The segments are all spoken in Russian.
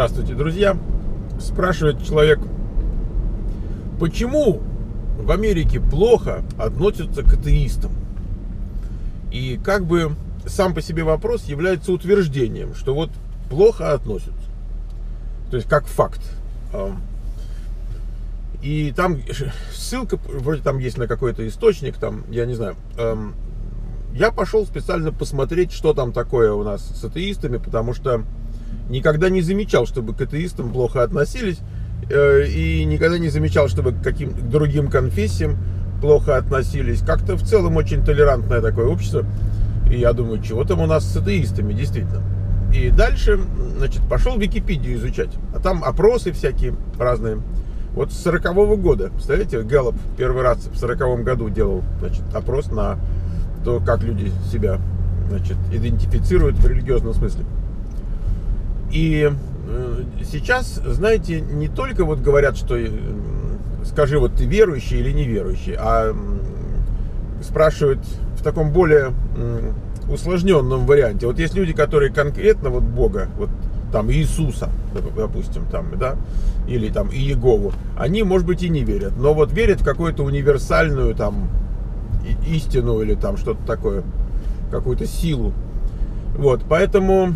Здравствуйте, друзья. Спрашивает человек, почему в Америке плохо относятся к атеистам? И как бы сам по себе вопрос является утверждением, что вот плохо относятся. То есть как факт. И там ссылка, вроде там есть на какой-то источник, там, я не знаю. Я пошел специально посмотреть, что там такое у нас с атеистами, потому что никогда не замечал, чтобы к атеистам плохо относились, э, и никогда не замечал, чтобы к каким другим конфессиям плохо относились. Как-то в целом очень толерантное такое общество. И я думаю, чего там у нас с атеистами, действительно. И дальше, значит, пошел Википедию изучать. А там опросы всякие разные. Вот с 40 -го года, представляете, Гэллоп первый раз в 40 году делал, значит, опрос на то, как люди себя, значит, идентифицируют в религиозном смысле. И э, сейчас, знаете, не только вот говорят, что э, скажи, вот ты верующий или неверующий, а спрашивают в таком более усложненном варианте. Вот есть люди, которые конкретно вот Бога, вот там Иисуса, допустим, там, да, или там Иегову, они, может быть, и не верят, но вот верят в какую-то универсальную там истину или там что-то такое, какую-то силу. Вот, поэтому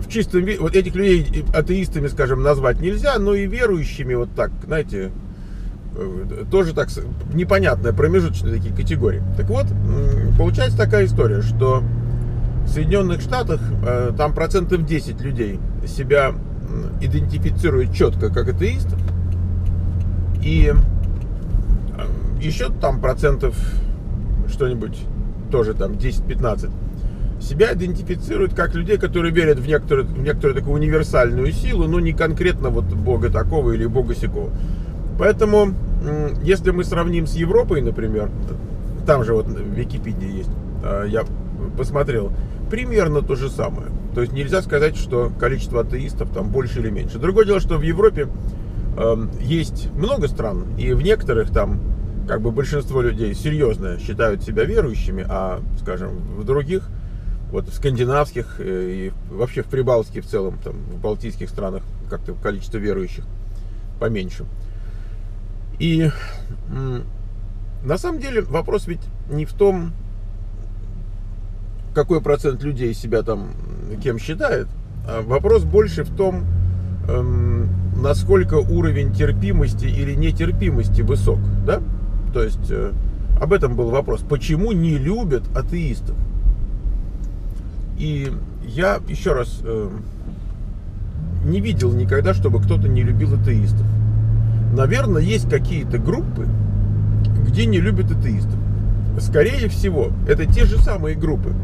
в чистом виде, вот этих людей атеистами, скажем, назвать нельзя, но и верующими вот так, знаете, э, тоже так непонятная промежуточные такие категории. Так вот, получается такая история, что в Соединенных Штатах э, там процентов 10 людей себя идентифицируют четко как атеистов, и э, еще там процентов что-нибудь тоже там 10-15 себя идентифицируют как людей, которые верят в некоторую, в некоторую такую универсальную силу, но не конкретно вот Бога такого или Бога сякого. Поэтому, если мы сравним с Европой, например, там же вот в Википедии есть, а, я посмотрел, примерно то же самое. То есть нельзя сказать, что количество атеистов там больше или меньше. Другое дело, что в Европе э, есть много стран, и в некоторых там как бы большинство людей серьезно считают себя верующими, а, скажем, в других вот в скандинавских э, и вообще в Прибалтике в целом, там, в балтийских странах как-то количество верующих поменьше. И на самом деле вопрос ведь не в том, какой процент людей себя там кем считает, а вопрос больше в том, эм, насколько уровень терпимости или нетерпимости высок, да? То есть э, об этом был вопрос. Почему не любят атеистов? И я еще раз э, не видел никогда, чтобы кто-то не любил атеистов. Наверное, есть какие-то группы, где не любят атеистов. Скорее всего, это те же самые группы,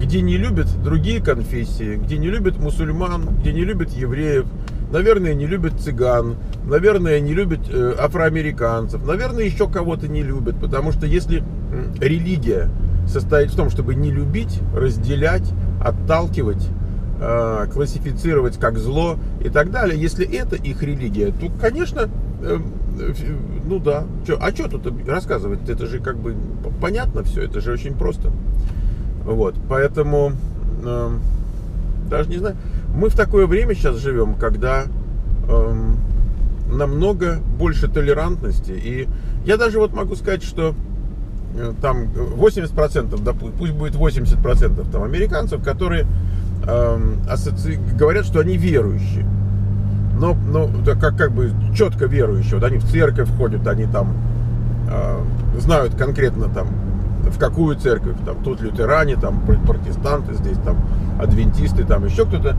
где не любят другие конфессии, где не любят мусульман, где не любят евреев, наверное, не любят цыган, наверное, не любят э, афроамериканцев, наверное, еще кого-то не любят, потому что если религия состоит в том, чтобы не любить, разделять, отталкивать, э, классифицировать как зло и так далее. Если это их религия, то, конечно, э, ну да. А что тут рассказывать? Это же как бы понятно все, это же очень просто. Вот, поэтому э, даже не знаю. Мы в такое время сейчас живем, когда э, намного больше толерантности. И я даже вот могу сказать, что там 80%, да, пусть будет 80% там американцев, которые э, ассоци... говорят, что они верующие. Но, но как, как бы четко верующие. Вот они в церковь ходят, они там э, знают конкретно там в какую церковь, там тут лютеране, там протестанты, здесь там адвентисты, там еще кто-то.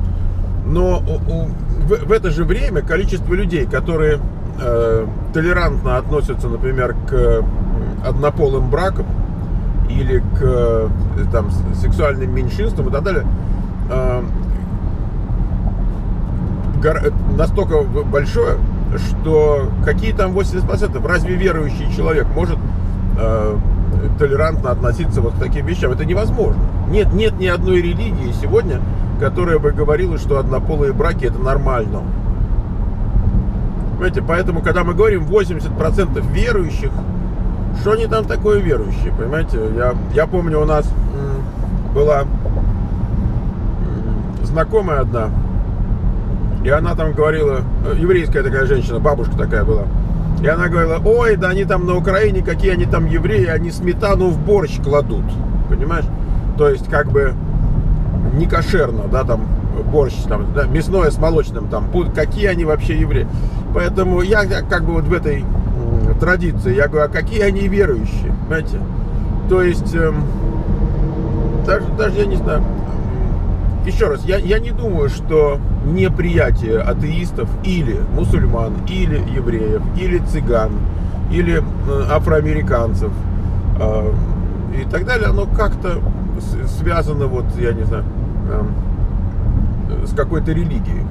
Но у, у, в, в это же время количество людей, которые э, толерантно относятся, например, к однополым бракам или к э, там, сексуальным меньшинствам и так далее, э, настолько большое, что какие там 80%, разве верующий человек может э, толерантно относиться вот к таким вещам? Это невозможно. Нет, нет ни одной религии сегодня, которая бы говорила, что однополые браки это нормально. Понимаете, поэтому, когда мы говорим 80% верующих, что они там такое верующие, понимаете? Я, я помню, у нас была знакомая одна, И она там говорила, э, еврейская такая женщина, бабушка такая была. И она говорила, ой, да они там на Украине, какие они там евреи, они сметану в борщ кладут. Понимаешь? То есть, как бы, не кошерно, да, там, борщ, там, да, мясное с молочным, там, какие они вообще евреи. Поэтому я как бы вот в этой традиции, я говорю, а какие они верующие, понимаете? То есть, эм, даже, даже я не знаю, еще раз, я, я не думаю, что неприятие атеистов или мусульман, или евреев, или цыган, или э, афроамериканцев э, и так далее, оно как-то связано, вот, я не знаю, э, с какой-то религией.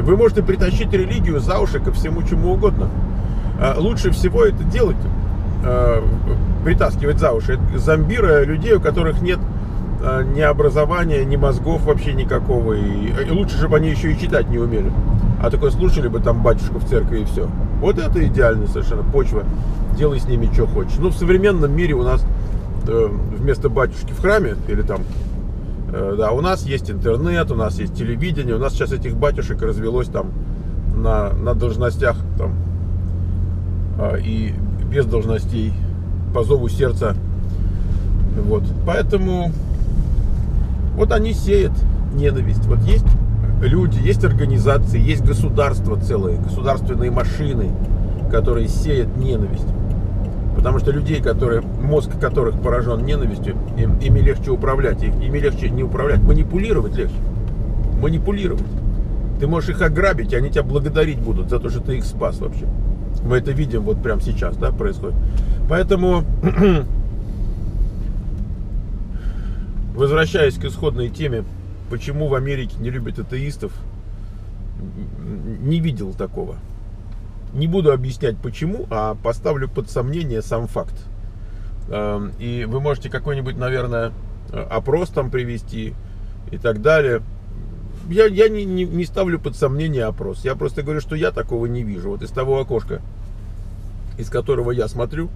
Вы можете притащить религию за уши ко всему чему угодно. Э, лучше всего это делать, э, притаскивать за уши, зомбируя людей, у которых нет ни образования, ни мозгов вообще никакого. И, лучше, чтобы они еще и читать не умели. А такое слушали бы там батюшку в церкви и все. Вот это идеальная совершенно почва. Делай с ними что хочешь. Ну, в современном мире у нас э, вместо батюшки в храме или там э, да, у нас есть интернет, у нас есть телевидение, у нас сейчас этих батюшек развелось там на, на должностях там э, и без должностей по зову сердца. Вот. Поэтому вот они сеют ненависть. Вот есть люди, есть организации, есть государства целые, государственные машины, которые сеют ненависть. Потому что людей, которые, мозг которых поражен ненавистью, им, ими легче управлять, ими легче не управлять, манипулировать легче. Манипулировать. Ты можешь их ограбить, и они тебя благодарить будут за то, что ты их спас вообще. Мы это видим вот прямо сейчас, да, происходит. Поэтому Возвращаясь к исходной теме, почему в Америке не любят атеистов, не видел такого. Не буду объяснять почему, а поставлю под сомнение сам факт. Эм, и вы можете какой-нибудь, наверное, опрос там привести и так далее. Я, я не, не, не ставлю под сомнение опрос. Я просто говорю, что я такого не вижу. Вот из того окошка, из которого я смотрю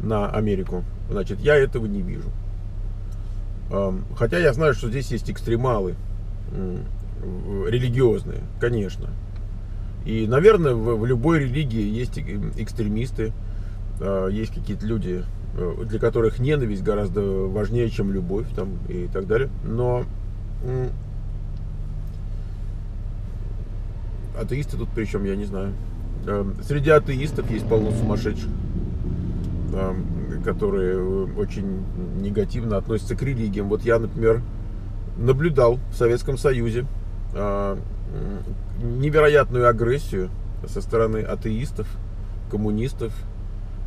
на Америку, значит, я этого не вижу. Хотя я знаю, что здесь есть экстремалы религиозные, конечно. И, наверное, в, любой религии есть экстремисты, а, есть какие-то люди, э, для которых ненависть гораздо важнее, чем любовь там, и так далее. Но атеисты тут причем, я не знаю. Среди атеистов есть полно сумасшедших которые э, очень негативно относятся к религиям. Вот я, например, наблюдал в Советском Союзе а, невероятную агрессию со стороны атеистов, коммунистов,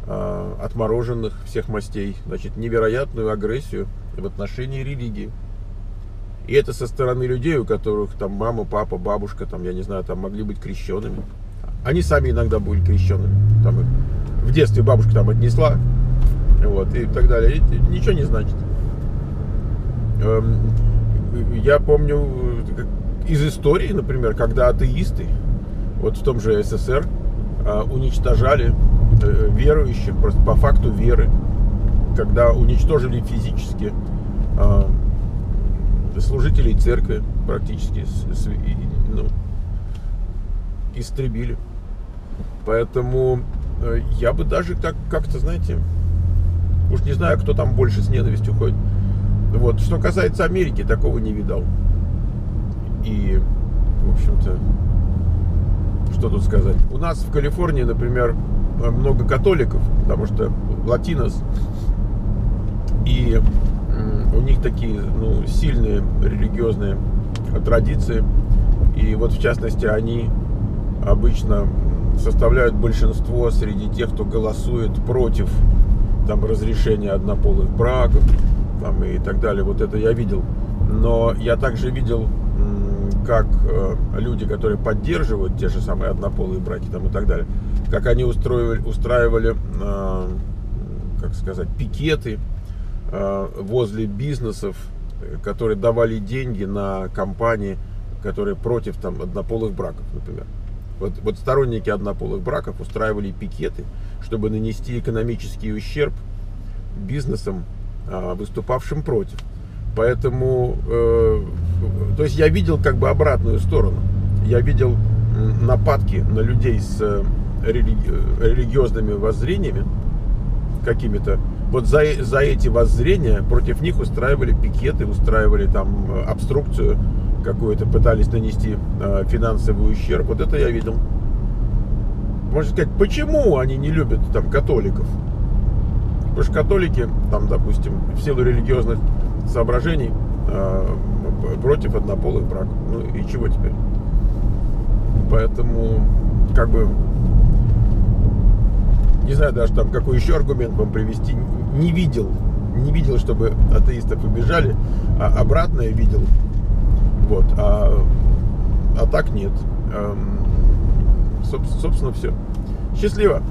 а, отмороженных всех мастей, значит, невероятную агрессию в отношении религии. И это со стороны людей, у которых там мама, папа, бабушка, там, я не знаю, там могли быть крещенными. Они сами иногда были крещенными. Там, в детстве бабушка там отнесла вот, и так далее. И ничего не значит. Эм, я помню из истории, например, когда атеисты, вот в том же СССР, э, уничтожали э, верующих просто по факту веры, когда уничтожили физически э, служителей церкви практически ну, истребили. Поэтому я бы даже так как-то, знаете, Уж не знаю, кто там больше с ненавистью ходит. Вот. Что касается Америки, такого не видал. И, в общем-то, что тут сказать. У нас в Калифорнии, например, много католиков, потому что латинос. И них такие ну, сильные религиозные традиции. И вот в частности они обычно составляют большинство среди тех, кто голосует против там разрешение однополых браков там, и так далее. Вот это я видел. Но я также видел, как э, люди, которые поддерживают те же самые однополые браки там, и так далее, как они устроили, устраивали, э, как сказать, пикеты возле бизнесов, которые давали деньги на компании, которые против там, однополых браков, например. Вот, вот сторонники однополых браков устраивали пикеты, чтобы нанести экономический ущерб бизнесам, а, выступавшим против. Поэтому, э, то есть я видел как бы обратную сторону. Я видел нападки на людей с э, религи... религиозными воззрениями какими-то, вот за, за эти воззрения против них устраивали пикеты, устраивали там э, обструкцию какую-то, пытались нанести э, финансовый ущерб. Вот это я видел. Можно сказать, почему они не любят там католиков? Потому что католики, там, допустим, в силу религиозных соображений э, против однополых браков. Ну и чего теперь? Поэтому, как бы, не знаю даже там, какой еще аргумент вам привести, не видел, не видел, чтобы атеистов убежали, а обратное видел. Вот, а, а так нет. Эм, собственно, все. Счастливо!